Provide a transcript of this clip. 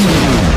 you.